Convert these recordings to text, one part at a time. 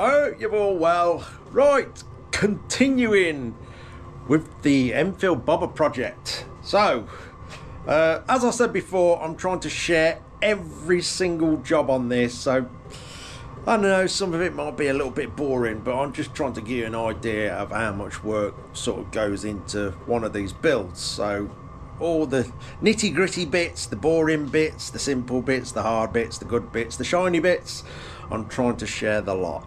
Hope you're all well. Right, continuing with the Enfield Bobber project. So, uh, as I said before, I'm trying to share every single job on this. So, I know some of it might be a little bit boring, but I'm just trying to give you an idea of how much work sort of goes into one of these builds. So, all the nitty gritty bits, the boring bits, the simple bits, the hard bits, the good bits, the shiny bits. I'm trying to share the lot.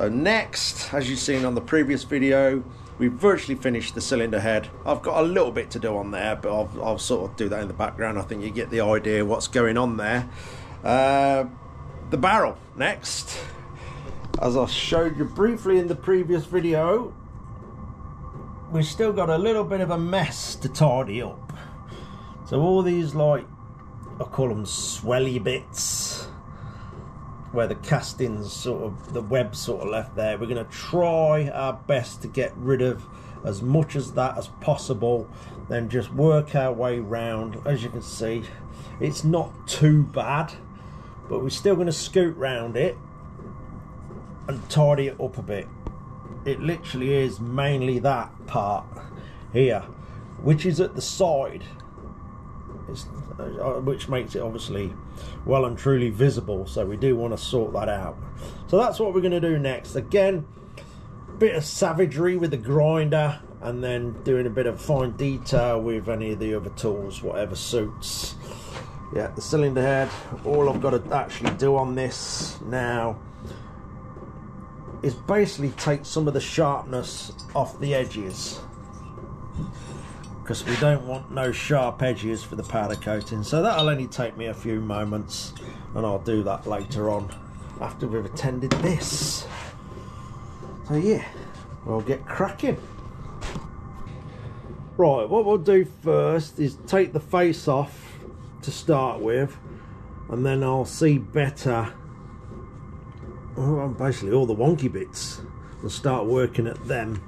So next, as you've seen on the previous video, we've virtually finished the cylinder head. I've got a little bit to do on there, but I'll, I'll sort of do that in the background. I think you get the idea what's going on there. Uh, the barrel next. As I showed you briefly in the previous video, we've still got a little bit of a mess to tidy up. So all these like, I call them swelly bits, where the castings sort of, the web sort of left there. We're going to try our best to get rid of as much as that as possible. Then just work our way round. As you can see, it's not too bad, but we're still going to scoot round it and tidy it up a bit. It literally is mainly that part here, which is at the side Uh, which makes it obviously well and truly visible so we do want to sort that out. So that's what we're going to do next. Again bit of savagery with the grinder and then doing a bit of fine detail with any of the other tools whatever suits. Yeah the cylinder head all I've got to actually do on this now is basically take some of the sharpness off the edges because we don't want no sharp edges for the powder coating. So that'll only take me a few moments and I'll do that later on after we've attended this. So yeah we'll get cracking. Right what we'll do first is take the face off to start with and then I'll see better oh, basically all the wonky bits and start working at them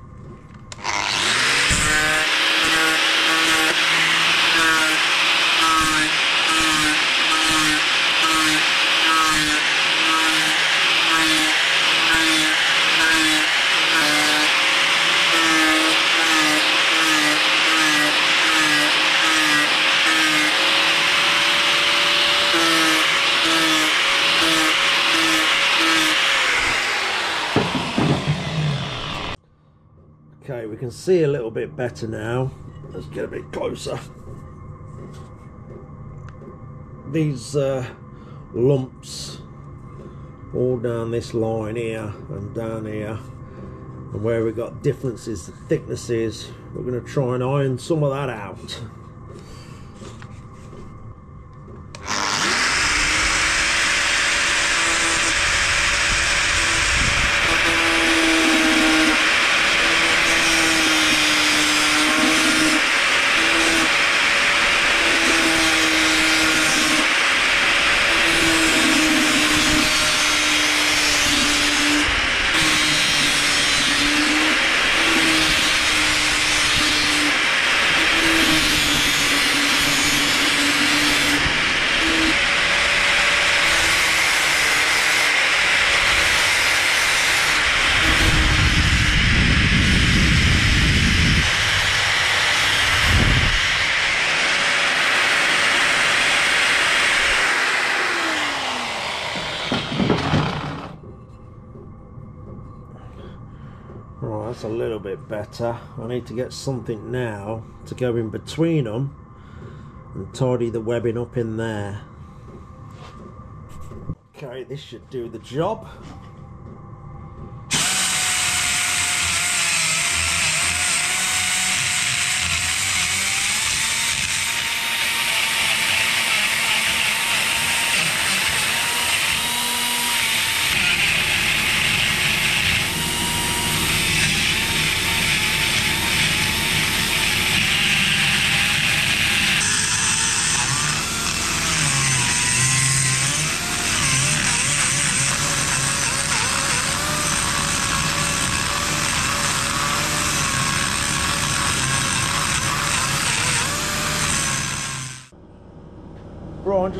Okay, we can see a little bit better now. Let's get a bit closer. These uh, lumps all down this line here and down here and where we've got differences the thicknesses we're going to try and iron some of that out Right, that's a little bit better. I need to get something now to go in between them and tidy the webbing up in there. Okay, this should do the job.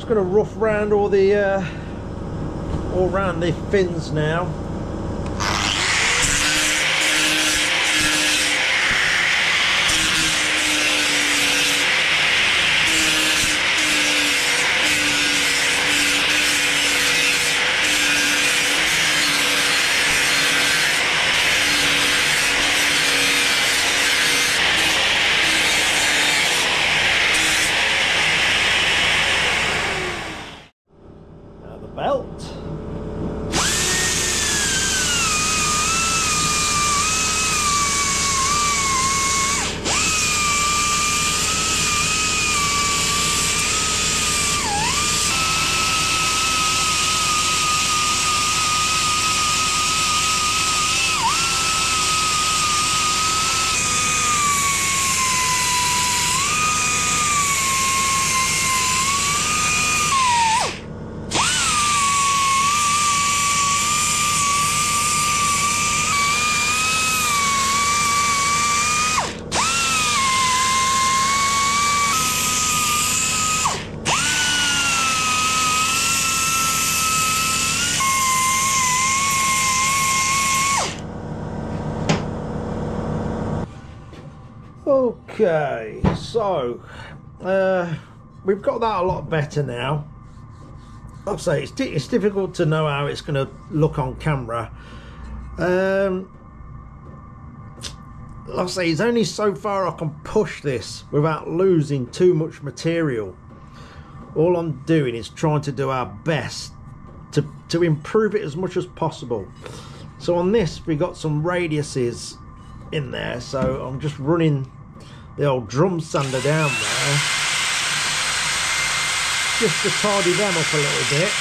Just going to rough round all the uh, all round the fins now. Now uh, we've got that a lot better now. Like I say, it's, it's difficult to know how it's going to look on camera. Um, like say, it's only so far I can push this without losing too much material. All I'm doing is trying to do our best to, to improve it as much as possible. So on this, we got some radiuses in there, so I'm just running the old drum sander down there just to tidy them up a little bit.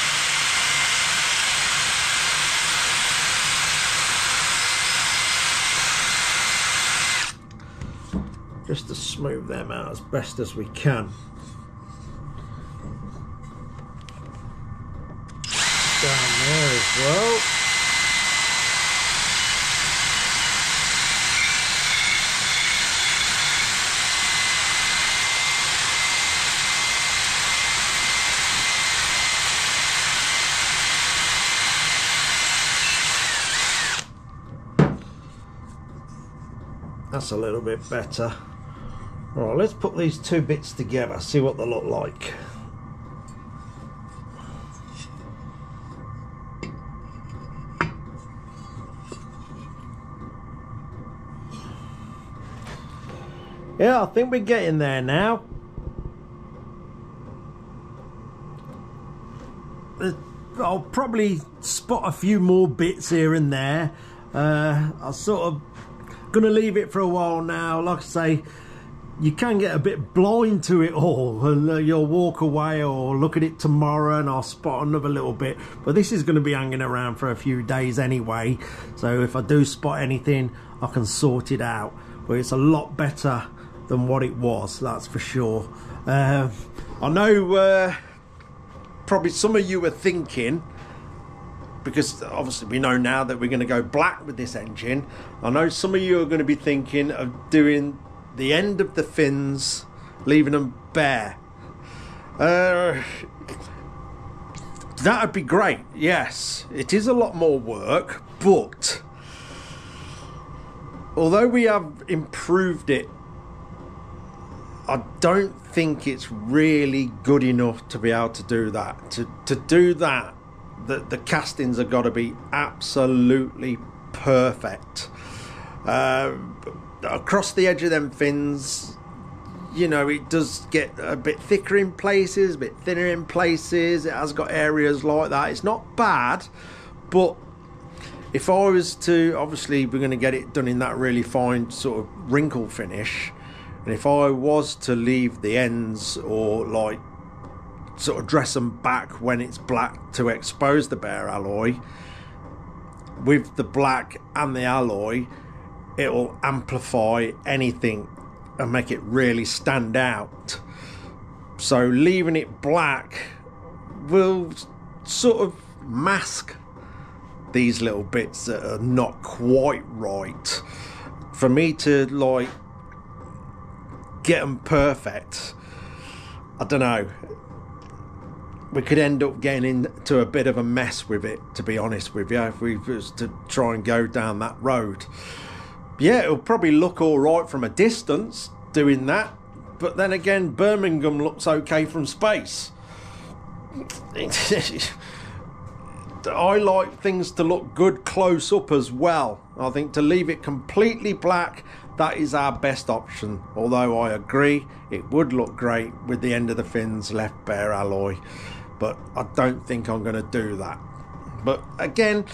Just to smooth them out as best as we can. Down there as well. A little bit better. all right let's put these two bits together, see what they look like. Yeah, I think we're getting there now. I'll probably spot a few more bits here and there. Uh, I'll sort of gonna leave it for a while now. Like i say you can get a bit blind to it all and uh, you'll walk away or look at it tomorrow and i'll spot another little bit. But this is going to be hanging around for a few days anyway. So if i do spot anything i can sort it out. But it's a lot better than what it was that's for sure. Uh, i know uh, probably some of you are thinking because obviously we know now that we're going to go black with this engine. I know some of you are going to be thinking of doing the end of the fins, leaving them bare. Uh, that would be great. Yes, it is a lot more work, but although we have improved it, I don't think it's really good enough to be able to do that. To to do that the, the castings have got to be absolutely perfect. Uh, across the edge of them fins, you know, it does get a bit thicker in places, a bit thinner in places. It has got areas like that. It's not bad, but if I was to, obviously, we're going to get it done in that really fine sort of wrinkle finish. And if I was to leave the ends or like sort of dress them back when it's black to expose the bare alloy. With the black and the alloy it will amplify anything and make it really stand out. So leaving it black will sort of mask these little bits that are not quite right. For me to like get them perfect i don't know we could end up getting into a bit of a mess with it, to be honest with you, if we was to try and go down that road. Yeah, it'll probably look all right from a distance doing that, but then again, Birmingham looks okay from space. I like things to look good close up as well. I think to leave it completely black, that is our best option. Although I agree, it would look great with the end of the fins left bare alloy but I don't think I'm going to do that. But again,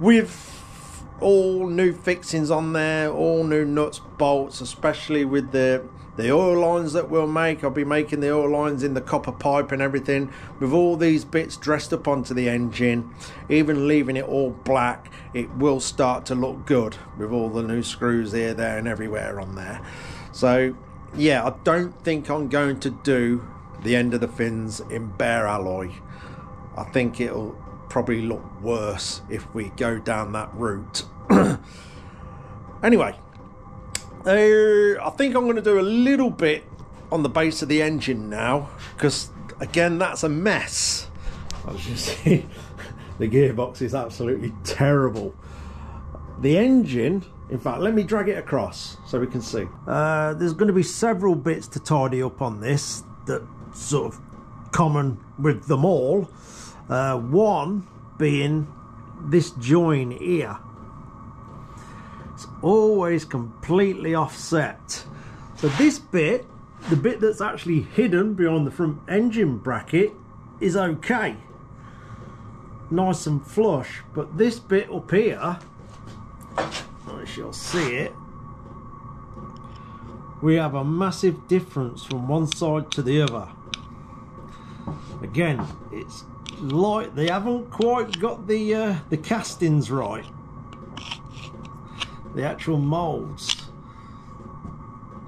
with all new fixings on there, all new nuts, bolts, especially with the the oil lines that we'll make. I'll be making the oil lines in the copper pipe and everything with all these bits dressed up onto the engine, even leaving it all black. It will start to look good with all the new screws here, there, and everywhere on there. So, yeah, I don't think I'm going to do the end of the fins in bare alloy. I think it'll probably look worse if we go down that route. anyway, uh, I think I'm going to do a little bit on the base of the engine now because again that's a mess. As you see, the gearbox is absolutely terrible. The engine, in fact, let me drag it across so we can see. Uh, there's going to be several bits to tidy up on this that sort of common with them all. Uh, one being this join here. It's always completely offset. So this bit, the bit that's actually hidden behind the front engine bracket, is okay. Nice and flush. But this bit up here, as you'll see it, we have a massive difference from one side to the other again it's like they haven't quite got the uh, the castings right. The actual molds.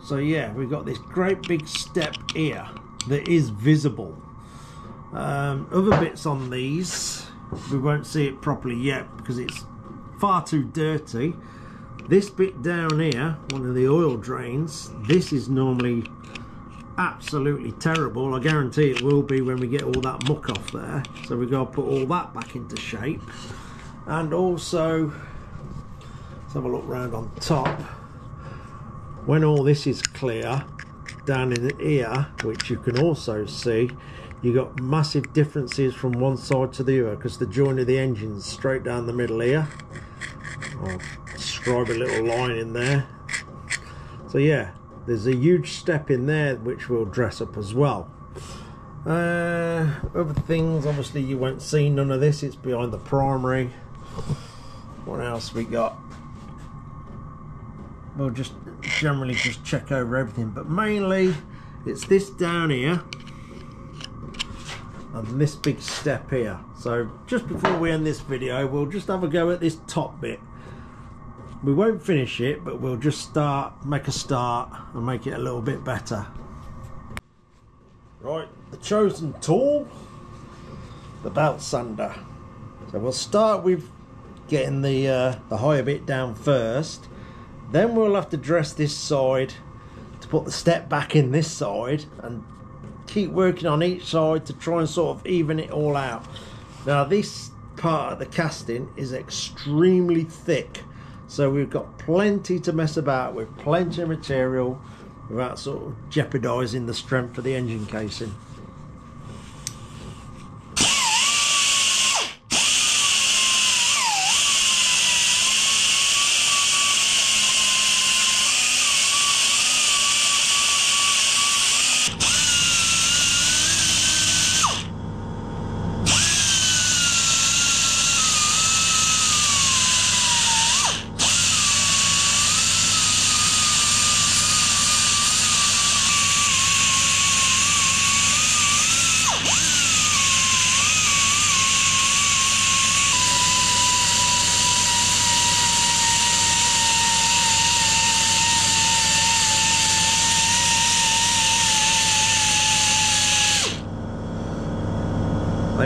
So yeah we've got this great big step here that is visible. Um, other bits on these we won't see it properly yet because it's far too dirty. This bit down here one of the oil drains this is normally absolutely terrible. I guarantee it will be when we get all that muck off there. So we've got to put all that back into shape. And also, let's have a look round on top. When all this is clear, down in here, which you can also see, you got massive differences from one side to the other because the joint of the engine's straight down the middle here. I'll describe a little line in there. So yeah, there's a huge step in there which we'll dress up as well. Uh, other things obviously you won't see none of this it's behind the primary. What else we got? We'll just generally just check over everything but mainly it's this down here and this big step here. So just before we end this video we'll just have a go at this top bit we won't finish it but we'll just start make a start and make it a little bit better. Right the chosen tool the belt sander. So we'll start with getting the uh, the higher bit down first. Then we'll have to dress this side to put the step back in this side and keep working on each side to try and sort of even it all out. Now this part of the casting is extremely thick so we've got plenty to mess about with, plenty of material without sort of jeopardising the strength of the engine casing.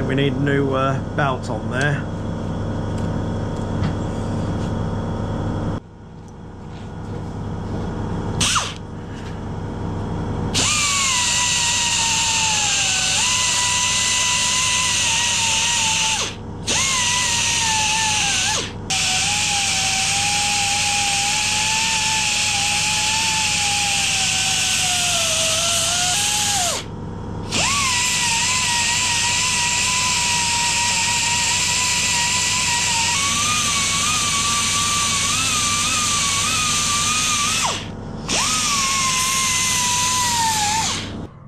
think we need a new uh, belt on there.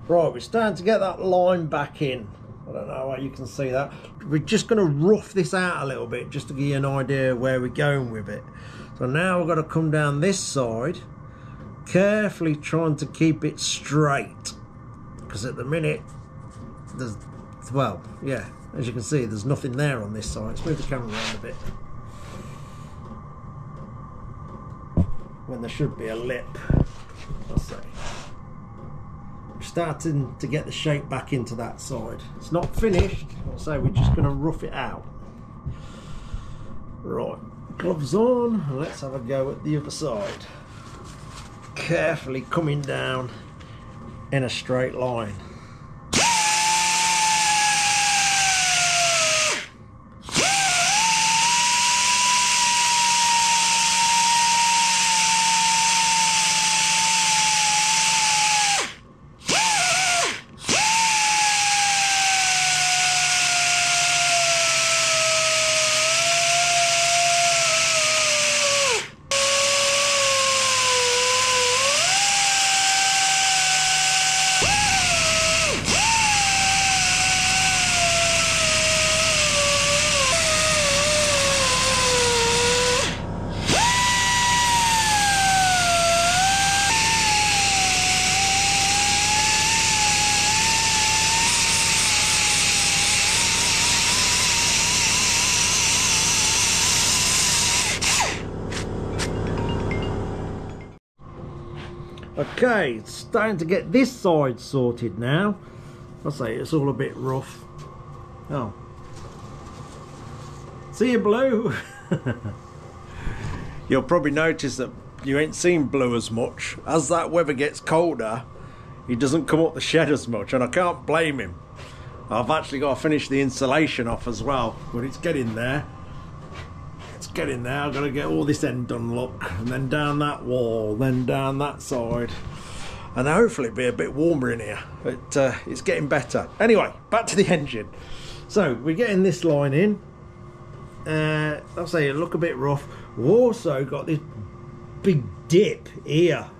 Right, we're starting to get that line back in. I don't know how you can see that. We're just going to rough this out a little bit just to give you an idea where we're going with it. So now we've got to come down this side, carefully trying to keep it straight. Because at the minute, there's, well, yeah, as you can see, there's nothing there on this side. Let's move the camera around a bit. When there should be a lip, starting to get the shape back into that side. It's not finished, say we're just going to rough it out. Right, gloves on, let's have a go at the other side. Carefully coming down in a straight line. Okay, it's starting to get this side sorted now. I say it's all a bit rough. Oh. See you, Blue. You'll probably notice that you ain't seen Blue as much. As that weather gets colder, he doesn't come up the shed as much, and I can't blame him. I've actually got to finish the insulation off as well, but it's getting there getting there. I've got to get all this end done, look, and then down that wall, then down that side. And hopefully be a bit warmer in here. But uh, it's getting better. Anyway, back to the engine. So we're getting this line in. Uh, I'll say it look a bit rough. We've also got this big dip here.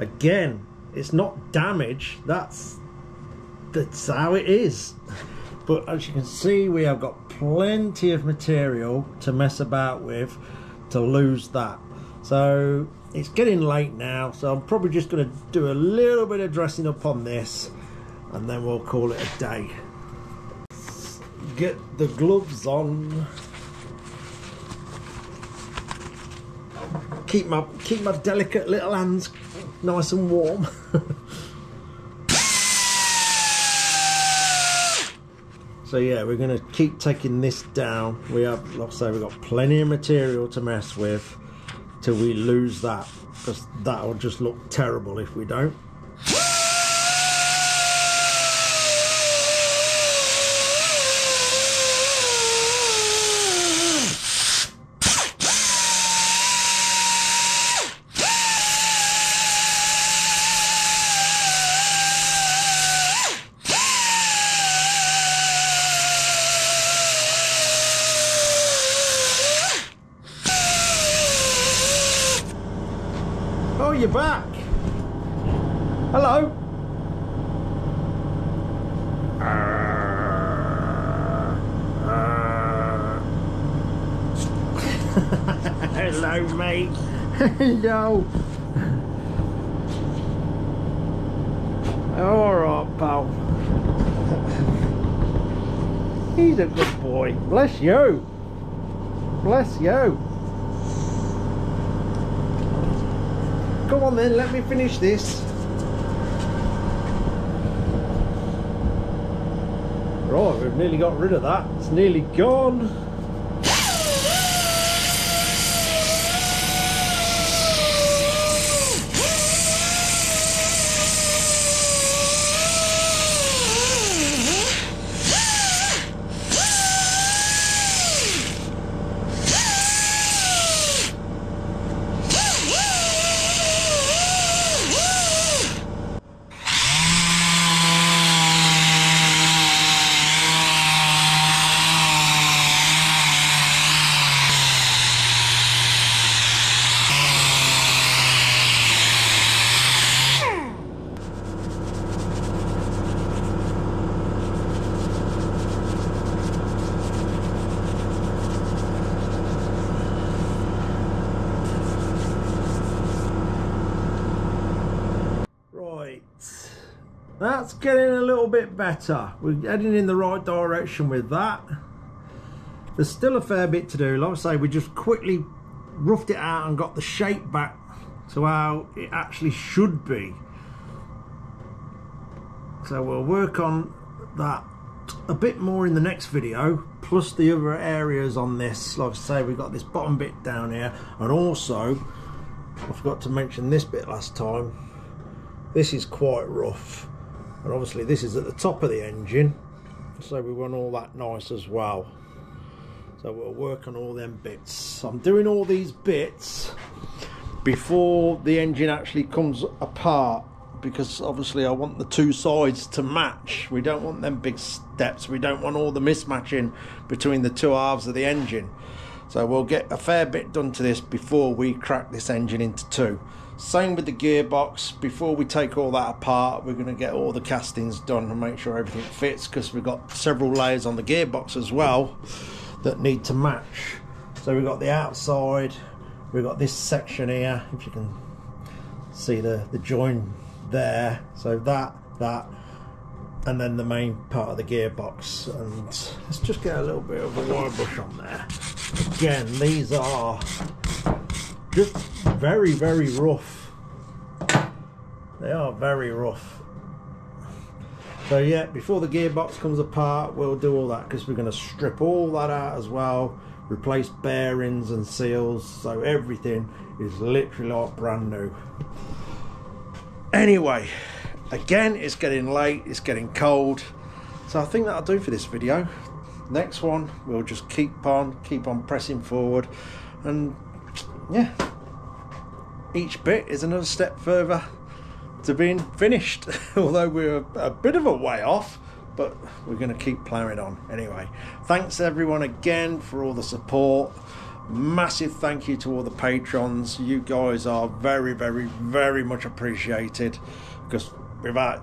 Again, it's not damage. That's that's how it is. But as you can see, we have got plenty of material to mess about with to lose that. So it's getting late now, so I'm probably just going to do a little bit of dressing up on this and then we'll call it a day. Get the gloves on. Keep my keep my delicate little hands nice and warm. So yeah, we're going to keep taking this down. We have, like I say, we've got plenty of material to mess with till we lose that because that'll just look terrible if we don't. All right, pal. He's a good boy. Bless you. Bless you. Come on then, let me finish this. Right, we've nearly got rid of that. It's nearly gone. Little bit better. We're heading in the right direction with that. There's still a fair bit to do. Like I say, we just quickly roughed it out and got the shape back to how it actually should be. So we'll work on that a bit more in the next video plus the other areas on this like I say we've got this bottom bit down here and also I forgot to mention this bit last time this is quite rough and obviously this is at the top of the engine so we want all that nice as well so we'll work on all them bits I'm doing all these bits before the engine actually comes apart because obviously I want the two sides to match. We don't want them big steps. We don't want all the mismatching between the two halves of the engine. So we'll get a fair bit done to this before we crack this engine into two. Same with the gearbox. Before we take all that apart, we're going to get all the castings done and make sure everything fits because we've got several layers on the gearbox as well that need to match. So we've got the outside, we've got this section here, if you can see the, the join there so that that and then the main part of the gearbox and let's just get a little bit of a wire brush on there again these are just very very rough they are very rough so yeah before the gearbox comes apart we'll do all that because we're going to strip all that out as well replace bearings and seals so everything is literally like brand new Anyway, again, it's getting late, it's getting cold. So I think that'll do for this video. Next one, we'll just keep on, keep on pressing forward. And yeah, each bit is another step further to being finished. Although we're a bit of a way off, but we're going to keep ploughing on anyway. Thanks everyone again for all the support massive thank you to all the patrons you guys are very very very much appreciated because without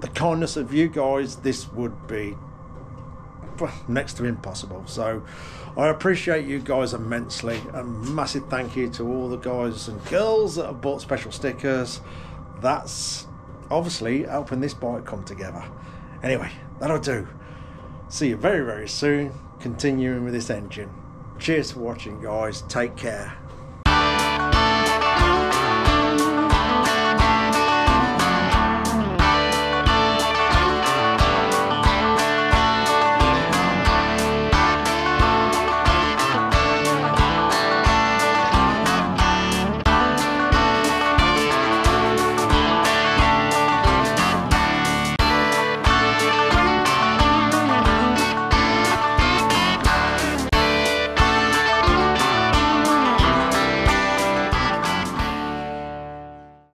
the kindness of you guys this would be next to impossible. So i appreciate you guys immensely and massive thank you to all the guys and girls that have bought special stickers. That's obviously helping this bike come together. Anyway that'll do. See you very very soon continuing with this engine. Cheers for watching, guys. Take care.